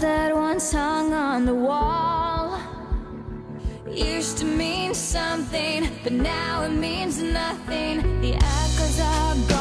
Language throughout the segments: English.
signs hung on the wall. Used to mean something, but now it means nothing. The echoes are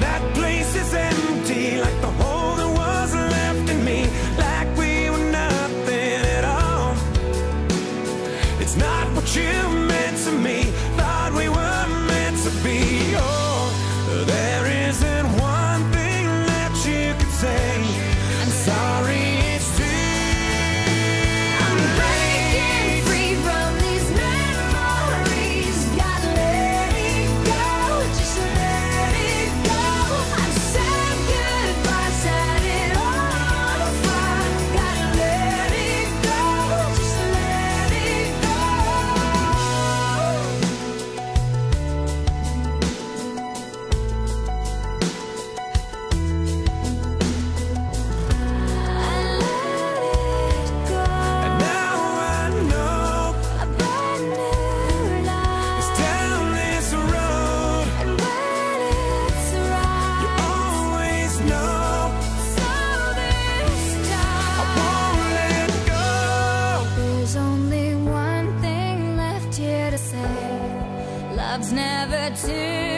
That place is empty, like the hole that was left in me, like we were nothing at all. It's not what you meant to me, thought we were. God's never too